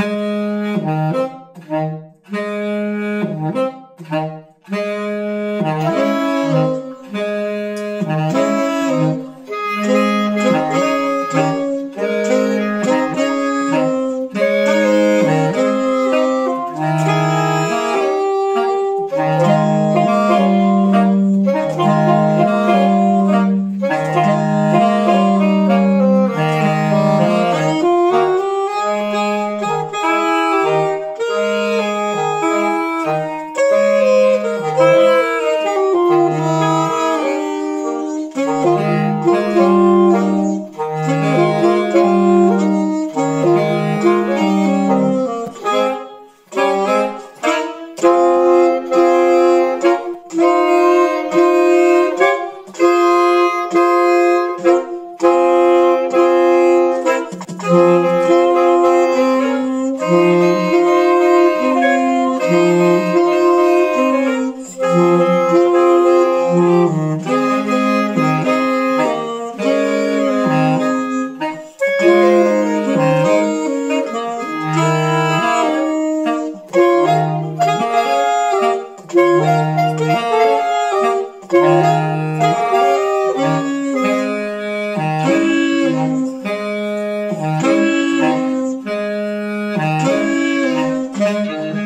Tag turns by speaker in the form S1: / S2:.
S1: Thank you. Oh. Música